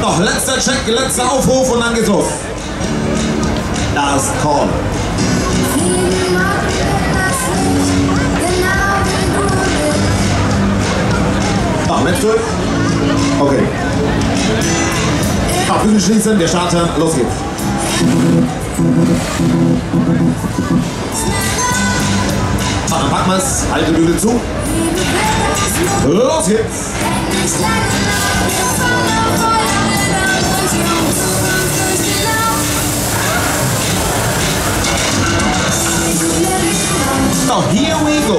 Noch letzter Check, letzter Aufruf und dann geht's los. Last Call. Ah, letzte. Okay. Bühne schließen, wir starten, los geht's. Dann packen wir's, alte Bühne zu. Los geht's. Now oh, here we go.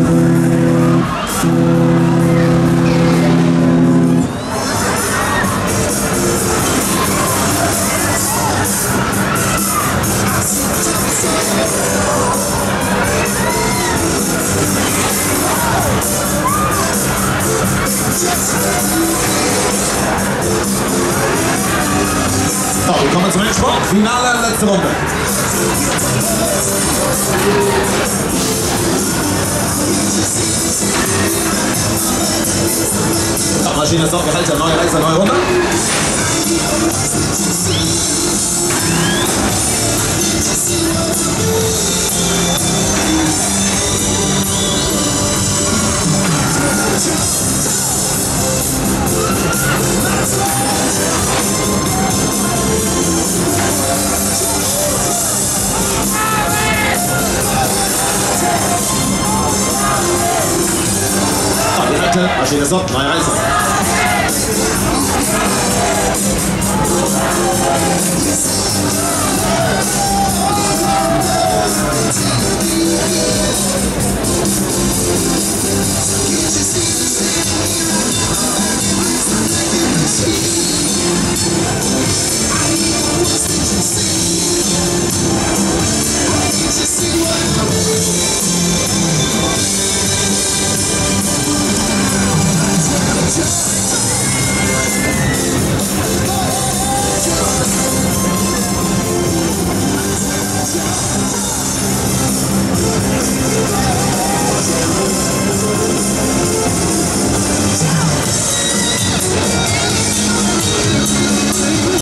So, wir kommen zum Endspurt. Finale, letzte Runde. Maschine ist aufgehalten, neue rechts, neue runter. 走り出そう前アイ